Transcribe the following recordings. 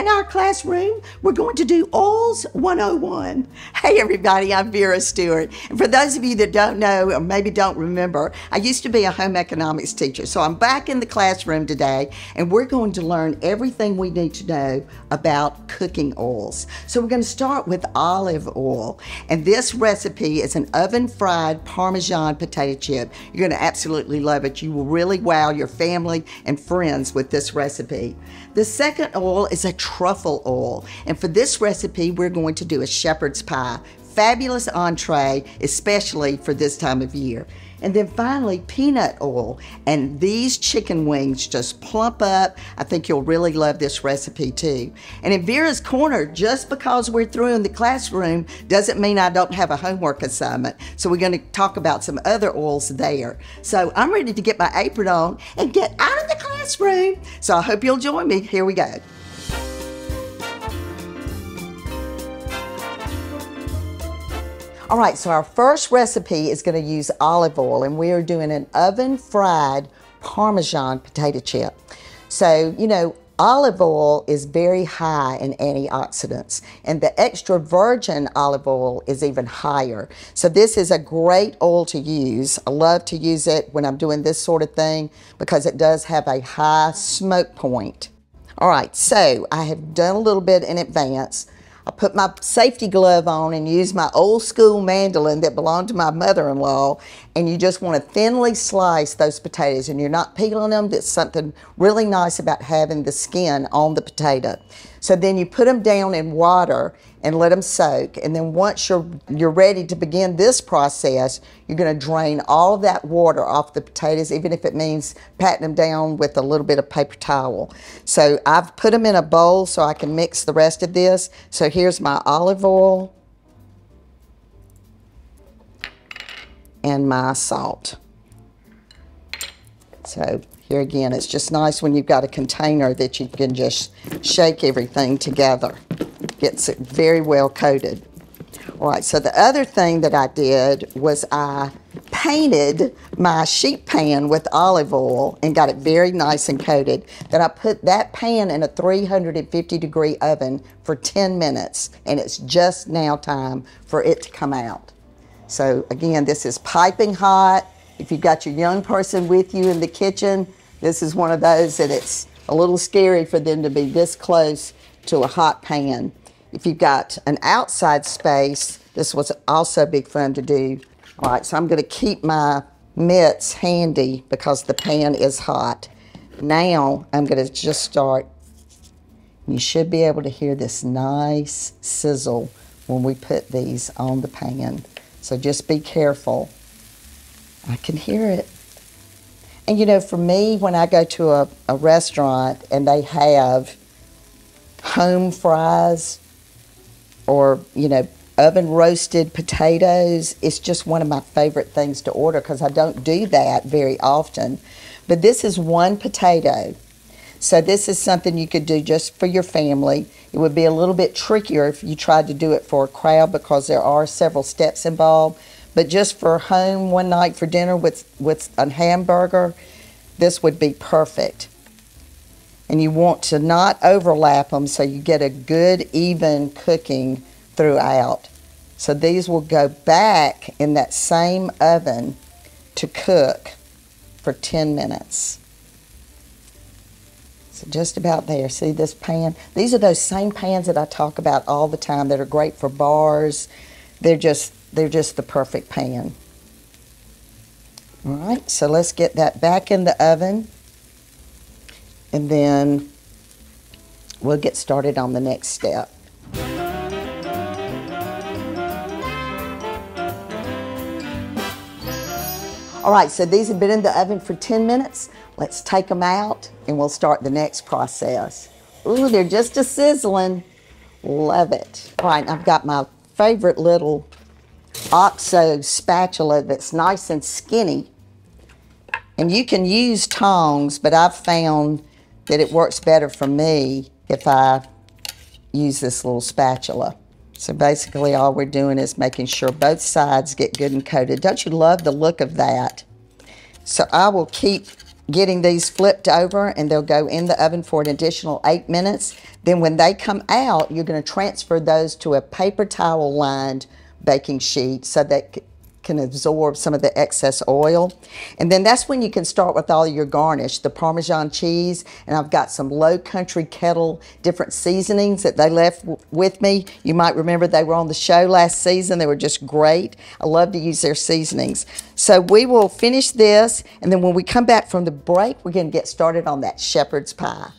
in our classroom, we're going to do Oils 101. Hey everybody, I'm Vera Stewart. And for those of you that don't know or maybe don't remember, I used to be a home economics teacher. So I'm back in the classroom today and we're going to learn everything we need to know about cooking oils. So we're going to start with olive oil. And this recipe is an oven fried Parmesan potato chip. You're going to absolutely love it. You will really wow your family and friends with this recipe. The second oil is a truffle oil. And for this recipe, we're going to do a shepherd's pie. Fabulous entree, especially for this time of year. And then finally, peanut oil. And these chicken wings just plump up. I think you'll really love this recipe too. And in Vera's Corner, just because we're through in the classroom doesn't mean I don't have a homework assignment. So we're going to talk about some other oils there. So I'm ready to get my apron on and get out of the classroom. So I hope you'll join me. Here we go. All right, so our first recipe is gonna use olive oil and we are doing an oven fried Parmesan potato chip. So, you know, olive oil is very high in antioxidants and the extra virgin olive oil is even higher. So this is a great oil to use. I love to use it when I'm doing this sort of thing because it does have a high smoke point. All right, so I have done a little bit in advance. I put my safety glove on and used my old school mandolin that belonged to my mother-in-law and you just want to thinly slice those potatoes and you're not peeling them. That's something really nice about having the skin on the potato. So then you put them down in water and let them soak. And then once you're, you're ready to begin this process, you're gonna drain all of that water off the potatoes, even if it means patting them down with a little bit of paper towel. So I've put them in a bowl so I can mix the rest of this. So here's my olive oil and my salt. So here again, it's just nice when you've got a container that you can just shake everything together. Gets it very well coated. All right, so the other thing that I did was I painted my sheet pan with olive oil and got it very nice and coated. Then I put that pan in a 350 degree oven for 10 minutes and it's just now time for it to come out. So again, this is piping hot. If you've got your young person with you in the kitchen, this is one of those that it's a little scary for them to be this close to a hot pan. If you've got an outside space, this was also big fun to do. All right, so I'm gonna keep my mitts handy because the pan is hot. Now I'm gonna just start. You should be able to hear this nice sizzle when we put these on the pan. So just be careful. I can hear it. And you know, for me, when I go to a, a restaurant and they have home fries or, you know, oven roasted potatoes, it's just one of my favorite things to order because I don't do that very often. But this is one potato. So this is something you could do just for your family. It would be a little bit trickier if you tried to do it for a crowd because there are several steps involved. But just for home one night for dinner with, with a hamburger, this would be perfect. And you want to not overlap them so you get a good even cooking throughout. So these will go back in that same oven to cook for 10 minutes. So just about there. See this pan? These are those same pans that I talk about all the time that are great for bars. They're just they're just the perfect pan. All right, so let's get that back in the oven. And then we'll get started on the next step. All right, so these have been in the oven for 10 minutes. Let's take them out and we'll start the next process. Ooh, they're just a sizzling. Love it. All right, I've got my favorite little OXO spatula that's nice and skinny. And you can use tongs, but I've found that it works better for me if I use this little spatula. So basically all we're doing is making sure both sides get good and coated. Don't you love the look of that? So I will keep getting these flipped over and they'll go in the oven for an additional eight minutes. Then when they come out, you're going to transfer those to a paper towel lined baking sheet so that can absorb some of the excess oil. And then that's when you can start with all your garnish, the Parmesan cheese, and I've got some low country kettle different seasonings that they left with me. You might remember they were on the show last season. They were just great. I love to use their seasonings. So we will finish this, and then when we come back from the break, we're going to get started on that shepherd's pie.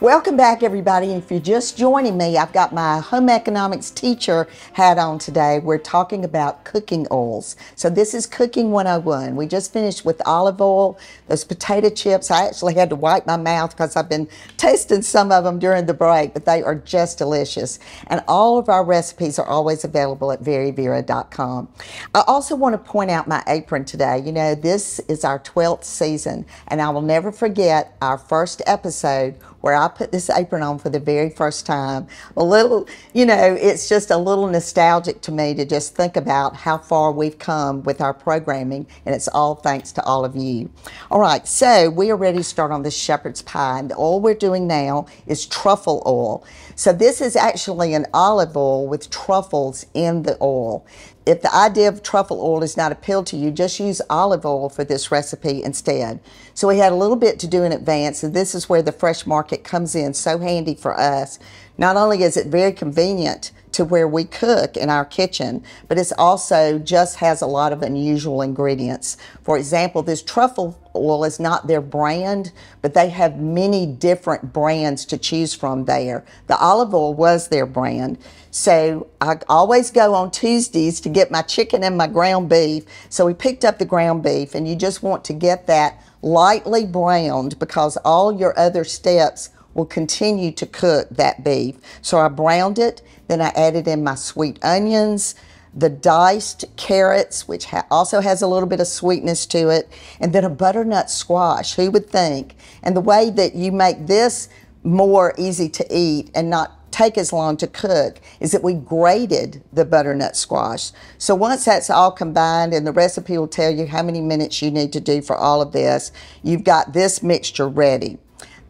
Welcome back, everybody. If you're just joining me, I've got my home economics teacher hat on today. We're talking about cooking oils. So this is Cooking 101. We just finished with olive oil, those potato chips. I actually had to wipe my mouth because I've been tasting some of them during the break, but they are just delicious. And all of our recipes are always available at veryvera.com. I also want to point out my apron today. You know, this is our 12th season, and I will never forget our first episode where I put this apron on for the very first time. A little, you know, it's just a little nostalgic to me to just think about how far we've come with our programming, and it's all thanks to all of you. All right, so we are ready to start on this shepherd's pie, and all we're doing now is truffle oil. So this is actually an olive oil with truffles in the oil. If the idea of truffle oil does not appeal to you, just use olive oil for this recipe instead. So we had a little bit to do in advance, and this is where the fresh market comes in so handy for us. Not only is it very convenient to where we cook in our kitchen, but it's also just has a lot of unusual ingredients. For example, this truffle oil is not their brand, but they have many different brands to choose from there. The olive oil was their brand. So I always go on Tuesdays to get my chicken and my ground beef. So we picked up the ground beef and you just want to get that lightly browned because all your other steps will continue to cook that beef. So I browned it, then I added in my sweet onions, the diced carrots, which ha also has a little bit of sweetness to it, and then a butternut squash. Who would think? And the way that you make this more easy to eat and not take as long to cook is that we grated the butternut squash. So once that's all combined and the recipe will tell you how many minutes you need to do for all of this, you've got this mixture ready.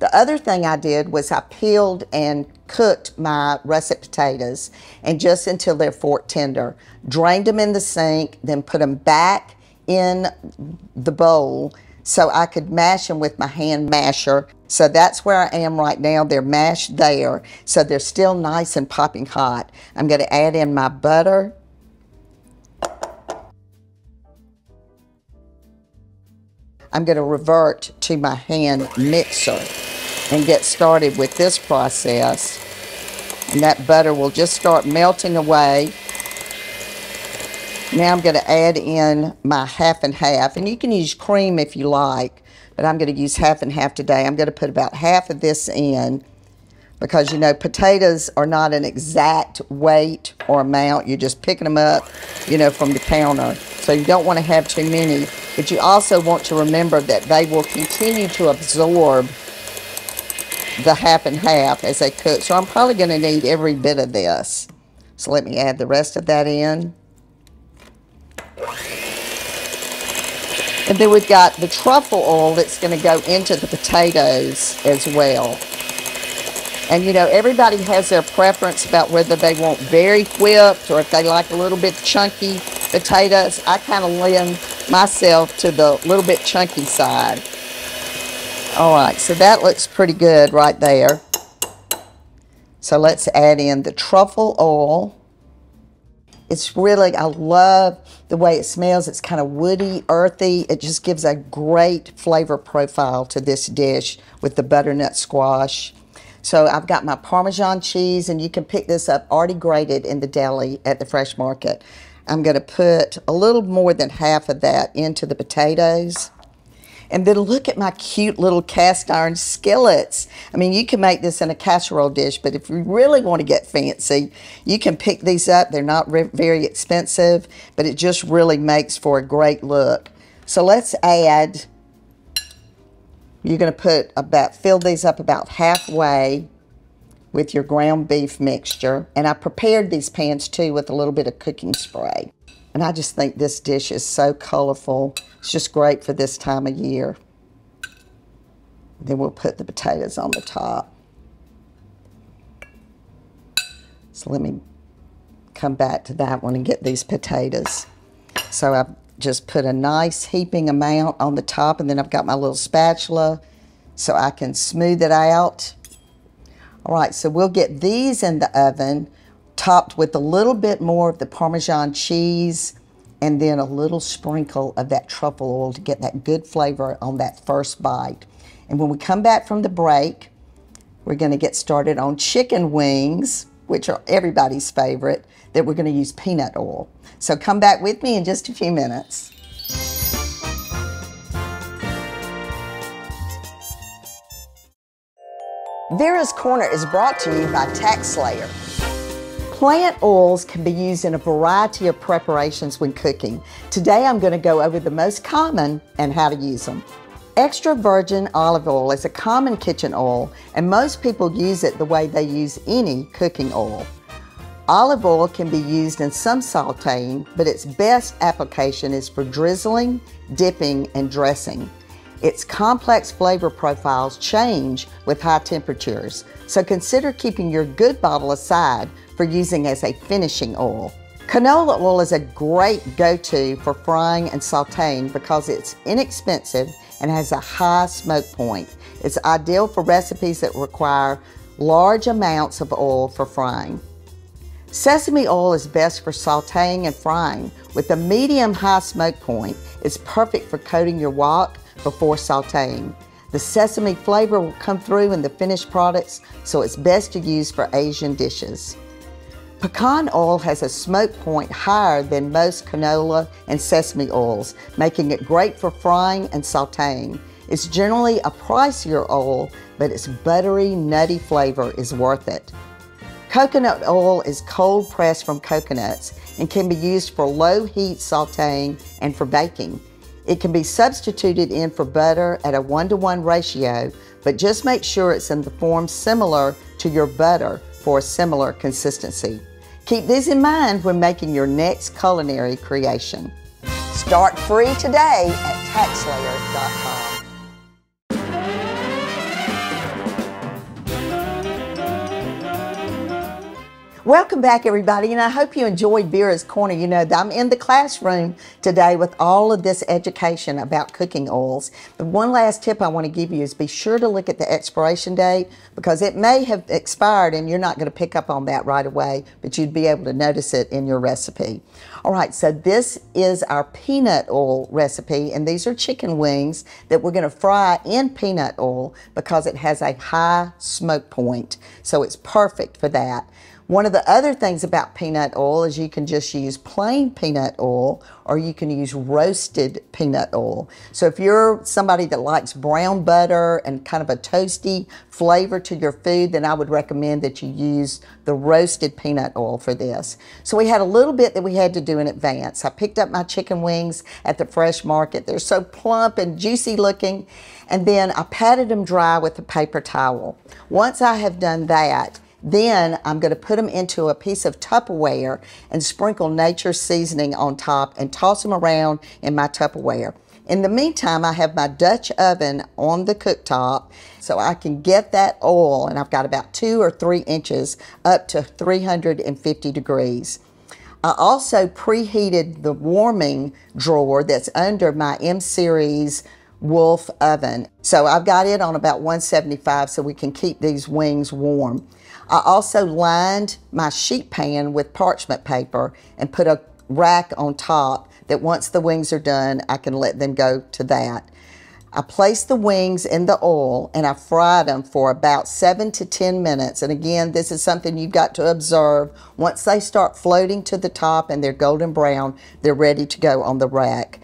The other thing I did was I peeled and cooked my russet potatoes and just until they're fork tender. Drained them in the sink, then put them back in the bowl so I could mash them with my hand masher. So that's where I am right now. They're mashed there, so they're still nice and popping hot. I'm going to add in my butter. I'm going to revert to my hand mixer and get started with this process. And that butter will just start melting away. Now I'm going to add in my half and half. And you can use cream if you like, but I'm going to use half and half today. I'm going to put about half of this in because, you know, potatoes are not an exact weight or amount. You're just picking them up, you know, from the counter. So you don't want to have too many. But you also want to remember that they will continue to absorb the half and half as they cook. So I'm probably going to need every bit of this. So let me add the rest of that in. And then we've got the truffle oil that's going to go into the potatoes as well. And you know, everybody has their preference about whether they want very whipped or if they like a little bit chunky potatoes. I kind of lend myself to the little bit chunky side. All right, so that looks pretty good right there. So let's add in the truffle oil. It's really, I love the way it smells. It's kind of woody, earthy. It just gives a great flavor profile to this dish with the butternut squash. So I've got my Parmesan cheese, and you can pick this up already grated in the deli at the fresh market. I'm going to put a little more than half of that into the potatoes. And then look at my cute little cast iron skillets. I mean, you can make this in a casserole dish, but if you really want to get fancy, you can pick these up. They're not very expensive, but it just really makes for a great look. So let's add, you're going to put about, fill these up about halfway with your ground beef mixture. And I prepared these pans too with a little bit of cooking spray. And I just think this dish is so colorful. It's just great for this time of year. Then we'll put the potatoes on the top. So let me come back to that one and get these potatoes. So I've just put a nice heaping amount on the top and then I've got my little spatula so I can smooth it out. All right, so we'll get these in the oven topped with a little bit more of the Parmesan cheese and then a little sprinkle of that truffle oil to get that good flavor on that first bite. And when we come back from the break, we're going to get started on chicken wings, which are everybody's favorite, that we're going to use peanut oil. So come back with me in just a few minutes. Vera's Corner is brought to you by TaxSlayer. Plant oils can be used in a variety of preparations when cooking. Today I'm going to go over the most common and how to use them. Extra virgin olive oil is a common kitchen oil and most people use it the way they use any cooking oil. Olive oil can be used in some sauteing, but its best application is for drizzling, dipping, and dressing. Its complex flavor profiles change with high temperatures, so consider keeping your good bottle aside for using as a finishing oil. Canola oil is a great go-to for frying and sauteing because it's inexpensive and has a high smoke point. It's ideal for recipes that require large amounts of oil for frying. Sesame oil is best for sauteing and frying. With a medium high smoke point, it's perfect for coating your wok before sauteing. The sesame flavor will come through in the finished products, so it's best to use for Asian dishes. Pecan oil has a smoke point higher than most canola and sesame oils, making it great for frying and sauteing. It's generally a pricier oil, but its buttery, nutty flavor is worth it. Coconut oil is cold pressed from coconuts and can be used for low heat sauteing and for baking. It can be substituted in for butter at a one to one ratio, but just make sure it's in the form similar to your butter for a similar consistency. Keep these in mind when making your next culinary creation. Start free today at taxslayer.com. Welcome back, everybody, and I hope you enjoyed Vera's Corner. You know, I'm in the classroom today with all of this education about cooking oils. But one last tip I want to give you is be sure to look at the expiration date because it may have expired and you're not going to pick up on that right away, but you'd be able to notice it in your recipe. All right, so this is our peanut oil recipe, and these are chicken wings that we're going to fry in peanut oil because it has a high smoke point. So it's perfect for that. One of the other things about peanut oil is you can just use plain peanut oil or you can use roasted peanut oil. So if you're somebody that likes brown butter and kind of a toasty flavor to your food, then I would recommend that you use the roasted peanut oil for this. So we had a little bit that we had to do in advance. I picked up my chicken wings at the fresh market. They're so plump and juicy looking. And then I patted them dry with a paper towel. Once I have done that, then I'm going to put them into a piece of Tupperware and sprinkle nature seasoning on top and toss them around in my Tupperware. In the meantime, I have my Dutch oven on the cooktop so I can get that oil, and I've got about two or three inches up to 350 degrees. I also preheated the warming drawer that's under my M Series Wolf oven. So I've got it on about 175 so we can keep these wings warm. I also lined my sheet pan with parchment paper and put a rack on top that once the wings are done, I can let them go to that. I placed the wings in the oil and I fried them for about seven to 10 minutes. And again, this is something you've got to observe. Once they start floating to the top and they're golden brown, they're ready to go on the rack.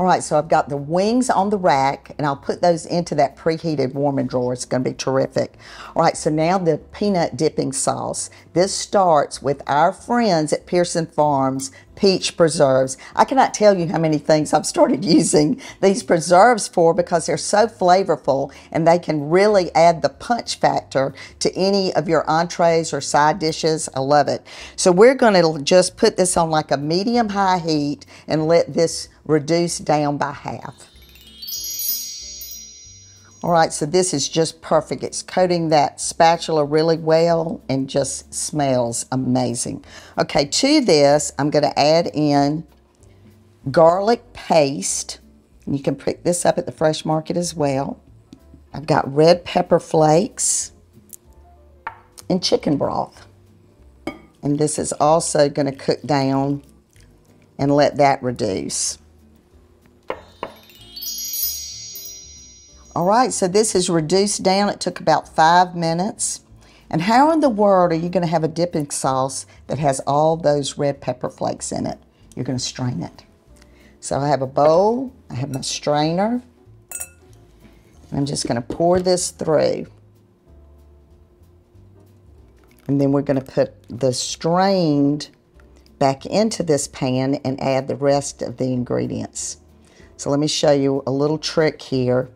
All right, so I've got the wings on the rack, and I'll put those into that preheated warming drawer. It's going to be terrific. All right, so now the peanut dipping sauce. This starts with our friends at Pearson Farms peach preserves. I cannot tell you how many things I've started using these preserves for because they're so flavorful and they can really add the punch factor to any of your entrees or side dishes. I love it. So we're going to just put this on like a medium high heat and let this reduce down by half. All right, so this is just perfect. It's coating that spatula really well and just smells amazing. Okay, to this, I'm gonna add in garlic paste. You can pick this up at the fresh market as well. I've got red pepper flakes and chicken broth. And this is also gonna cook down and let that reduce. All right, so this is reduced down. It took about five minutes. And how in the world are you going to have a dipping sauce that has all those red pepper flakes in it? You're going to strain it. So I have a bowl, I have my strainer, and I'm just going to pour this through. And then we're going to put the strained back into this pan and add the rest of the ingredients. So let me show you a little trick here.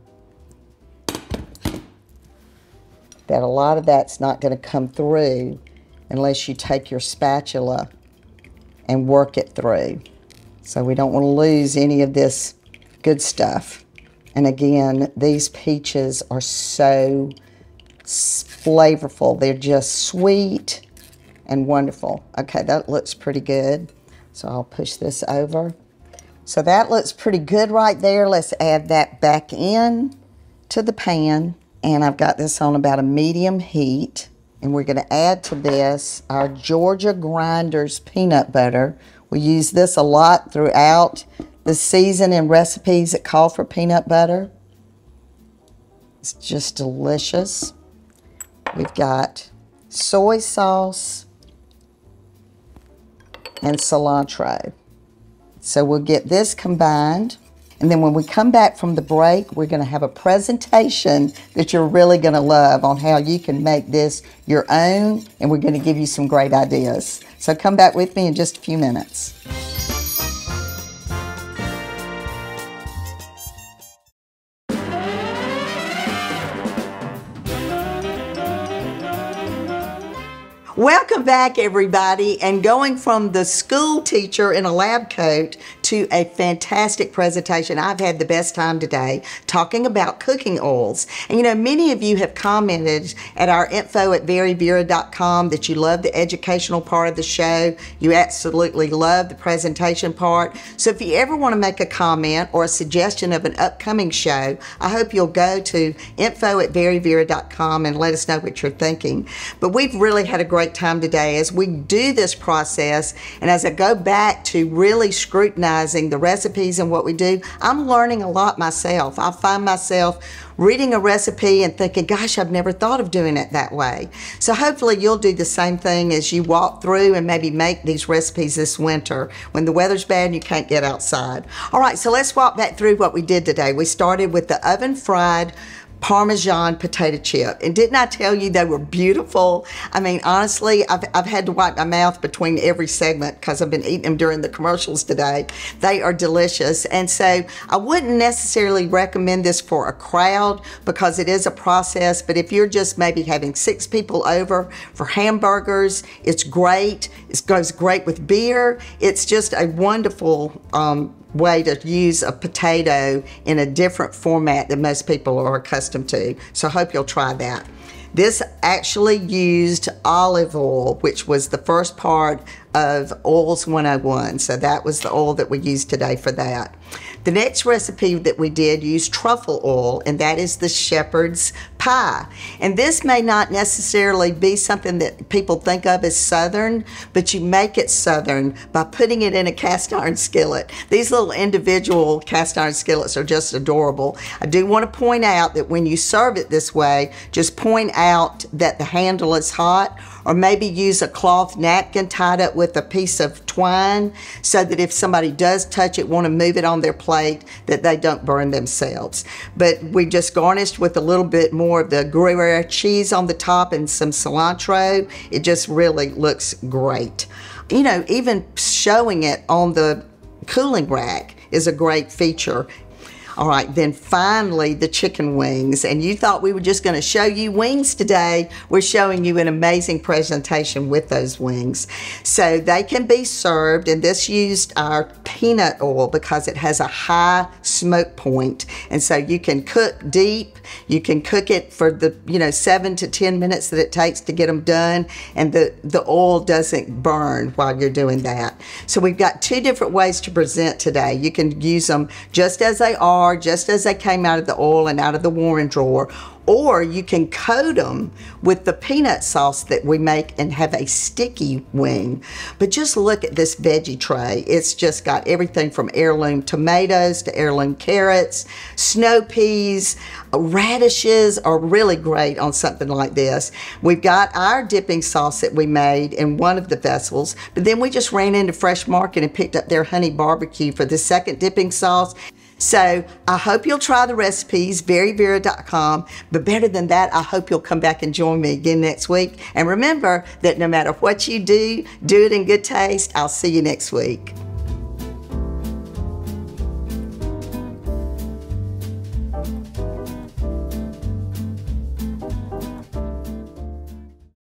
That a lot of that's not going to come through unless you take your spatula and work it through. So we don't want to lose any of this good stuff. And again, these peaches are so flavorful. They're just sweet and wonderful. Okay, that looks pretty good. So I'll push this over. So that looks pretty good right there. Let's add that back in to the pan and I've got this on about a medium heat. And we're going to add to this our Georgia Grinders peanut butter. We use this a lot throughout the season in recipes that call for peanut butter. It's just delicious. We've got soy sauce and cilantro. So we'll get this combined. And then when we come back from the break, we're going to have a presentation that you're really going to love on how you can make this your own. And we're going to give you some great ideas. So come back with me in just a few minutes. Welcome back, everybody. And going from the school teacher in a lab coat to a fantastic presentation. I've had the best time today talking about cooking oils. And you know, many of you have commented at our info at veryvera.com that you love the educational part of the show. You absolutely love the presentation part. So if you ever want to make a comment or a suggestion of an upcoming show, I hope you'll go to info at veryvera.com and let us know what you're thinking. But we've really had a great time today as we do this process and as I go back to really scrutinizing the recipes and what we do, I'm learning a lot myself. I find myself reading a recipe and thinking, gosh, I've never thought of doing it that way. So hopefully you'll do the same thing as you walk through and maybe make these recipes this winter when the weather's bad and you can't get outside. All right, so let's walk back through what we did today. We started with the oven fried Parmesan potato chip. And didn't I tell you they were beautiful? I mean, honestly, I've, I've had to wipe my mouth between every segment because I've been eating them during the commercials today. They are delicious. And so I wouldn't necessarily recommend this for a crowd because it is a process. But if you're just maybe having six people over for hamburgers, it's great. It goes great with beer. It's just a wonderful um, way to use a potato in a different format than most people are accustomed to. So hope you'll try that. This actually used olive oil, which was the first part of Oils 101. So that was the oil that we used today for that. The next recipe that we did used truffle oil, and that is the shepherd's pie. And this may not necessarily be something that people think of as Southern, but you make it Southern by putting it in a cast iron skillet. These little individual cast iron skillets are just adorable. I do want to point out that when you serve it this way, just point out that the handle is hot or maybe use a cloth napkin tied up with a piece of twine so that if somebody does touch it, want to move it on their plate, that they don't burn themselves. But we just garnished with a little bit more of the Gruyere cheese on the top and some cilantro. It just really looks great. You know, even showing it on the cooling rack is a great feature all right, then finally the chicken wings. And you thought we were just going to show you wings today. We're showing you an amazing presentation with those wings. So they can be served, and this used our peanut oil because it has a high smoke point. And so you can cook deep. You can cook it for the, you know, seven to 10 minutes that it takes to get them done. And the, the oil doesn't burn while you're doing that. So we've got two different ways to present today. You can use them just as they are just as they came out of the oil and out of the warming drawer, or you can coat them with the peanut sauce that we make and have a sticky wing. But just look at this veggie tray. It's just got everything from heirloom tomatoes to heirloom carrots, snow peas, uh, radishes are really great on something like this. We've got our dipping sauce that we made in one of the vessels, but then we just ran into Fresh Market and picked up their honey barbecue for the second dipping sauce. So I hope you'll try the recipes, veryvera.com. But better than that, I hope you'll come back and join me again next week. And remember that no matter what you do, do it in good taste. I'll see you next week.